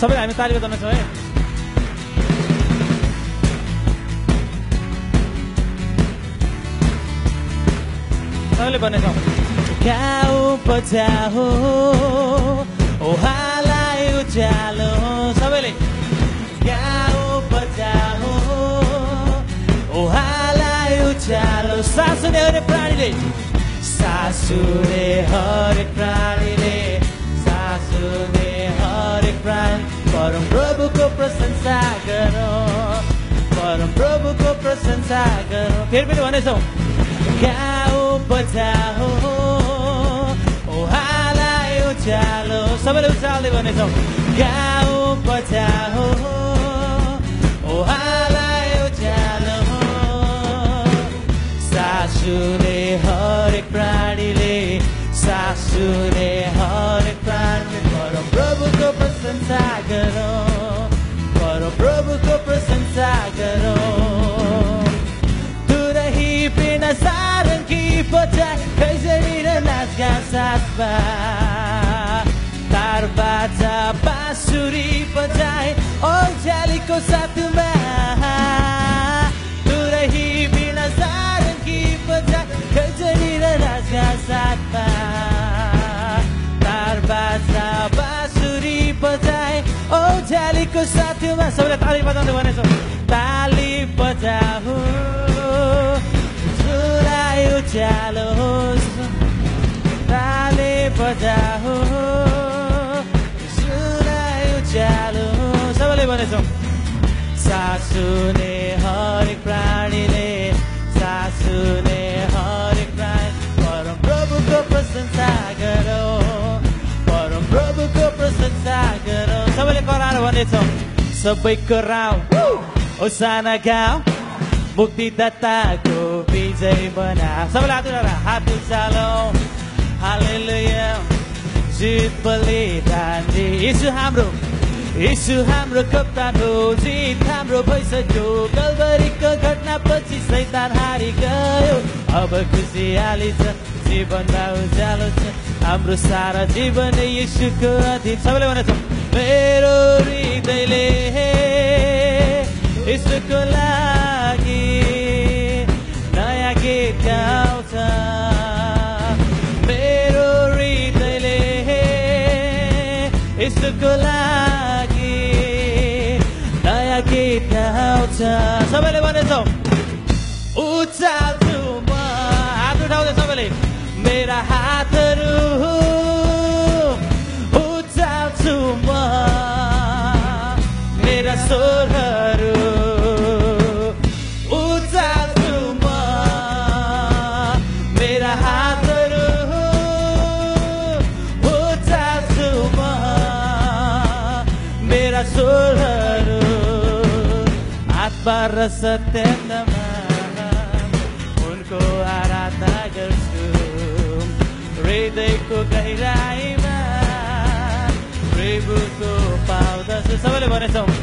सबै हामी ताली बजाउनेछौँ है। सबैले भन्नेछौँ गाउँ बजाहो ओहालाई उज्यालो। सबैले। गाउँ बजाहो ओहालाई उज्यालो। सासुने हरेक प्राणीले। सासुने हरेक प्राणीले प्रशंसा गरौँ परम प्रभुको प्रशंसा गरौँ फेरि पनि भनेछौँ गाउँ बजाहो ओहालाई उज्यालो। सबैले उचाल्दै भनेछौँ गाउँ बजाहो ओहालाई उज्यालो। सासुले हरेक प्राणीले सासुले हरेक प्राणी परम प्रभुको प्रशंसा गरौँ। सारङ्गी बजाए नाचगा साथमा तार बाजा बाँसुरी बजाए औझ्यालीको साथमा बाजा सबैले ताली बजाउँदै भनेछौँ ताली बजाऊ सासुने हरेक प्राणीले सासुने हरेक प्राणी। परम प्रभुको प्रशंसा गरौँ परम प्रभुको प्रशंसा गरौँ। सबैले कराएर भनेछौँ सबैको राउ ओ साना मुक्तिदाताको विजय बना। सबैले हात जित बलिदान हाम्रो यीशु हाम्रो कप्तान हो जित हाम्रो भइसक्यो। गलबरीको घटनापछि सैतान हारि गयो अब खुसियाली छ जीवनमा उज्यालो छ। हाम्रो सारा जीवन यीशुको अधीन। सबैले मेरो हृदयले यीशुको लागि नयाँ गीत गाउँछ। मेरो हृदयले यीशुको लागि गीत सबैले भनेछौँ उचाल्छु म हात उठाउँदै सबैले मेरा हातहरू उचाल्छु म मेरा स्वरहरू उचाल्छु मेरा हातहरू मेरा र सत्यमा उनको आराधना गर्छु हृदयको गहिराइमा प्रभुको पाउँदछु सबैले भनेछौँ